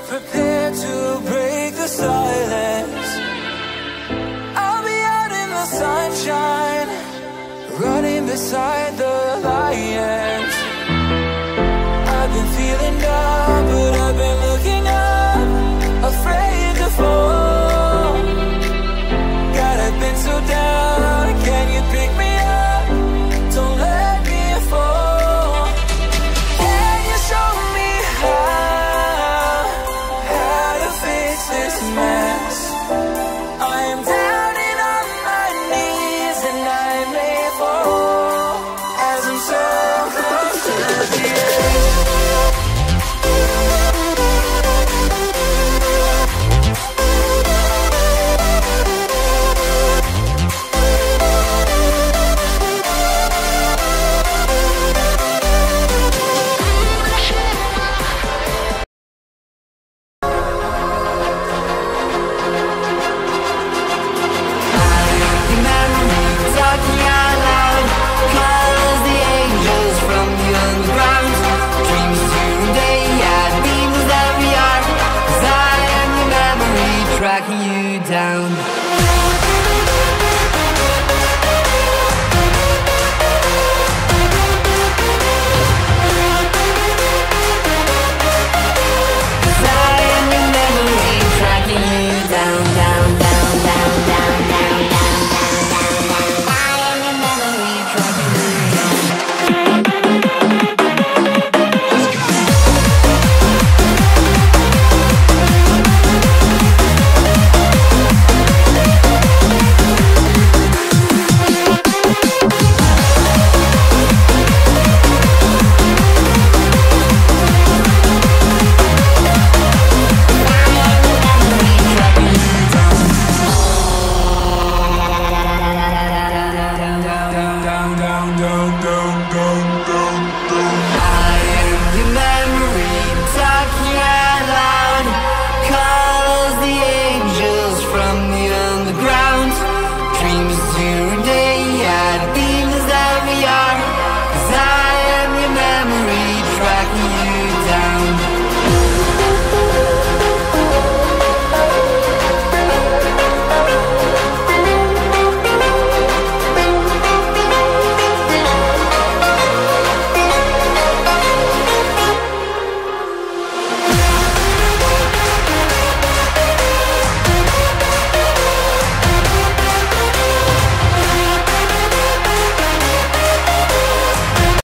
prepared to break the silence. I'll be out in the sunshine Running beside the knocking you down.